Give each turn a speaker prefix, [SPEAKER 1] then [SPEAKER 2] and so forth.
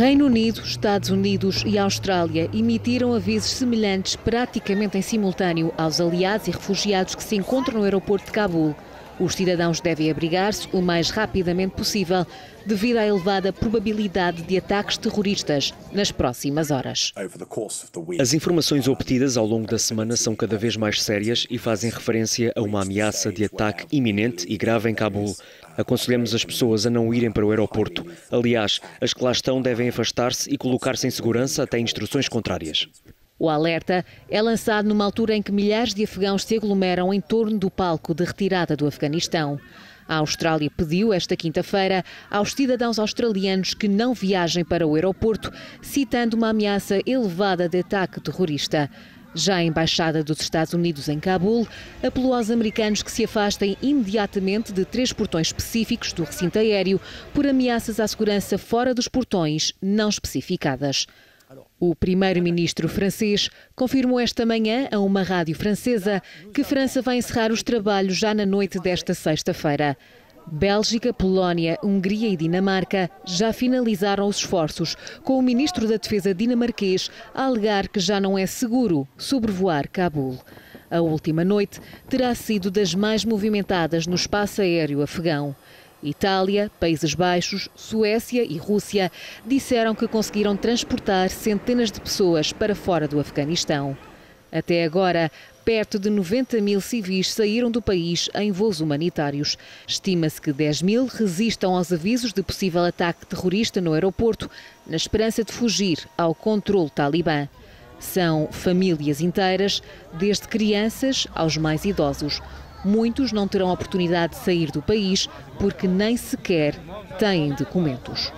[SPEAKER 1] Reino Unido, Estados Unidos e Austrália emitiram avisos semelhantes praticamente em simultâneo aos aliados e refugiados que se encontram no aeroporto de Cabul. Os cidadãos devem abrigar-se o mais rapidamente possível devido à elevada probabilidade de ataques terroristas nas próximas horas.
[SPEAKER 2] As informações obtidas ao longo da semana são cada vez mais sérias e fazem referência a uma ameaça de ataque iminente e grave em Cabul. Aconselhamos as pessoas a não irem para o aeroporto. Aliás, as que lá estão devem afastar-se e colocar-se em segurança até instruções contrárias.
[SPEAKER 1] O alerta é lançado numa altura em que milhares de afegãos se aglomeram em torno do palco de retirada do Afeganistão. A Austrália pediu esta quinta-feira aos cidadãos australianos que não viajem para o aeroporto, citando uma ameaça elevada de ataque terrorista. Já a Embaixada dos Estados Unidos em Cabul apelou aos americanos que se afastem imediatamente de três portões específicos do recinto aéreo por ameaças à segurança fora dos portões não especificadas. O primeiro-ministro francês confirmou esta manhã a uma rádio francesa que França vai encerrar os trabalhos já na noite desta sexta-feira. Bélgica, Polónia, Hungria e Dinamarca já finalizaram os esforços, com o ministro da Defesa dinamarquês a alegar que já não é seguro sobrevoar Cabul. A última noite terá sido das mais movimentadas no espaço aéreo afegão. Itália, Países Baixos, Suécia e Rússia disseram que conseguiram transportar centenas de pessoas para fora do Afeganistão. Até agora, perto de 90 mil civis saíram do país em voos humanitários. Estima-se que 10 mil resistam aos avisos de possível ataque terrorista no aeroporto, na esperança de fugir ao controle talibã. São famílias inteiras, desde crianças aos mais idosos. Muitos não terão oportunidade de sair do país porque nem sequer têm documentos.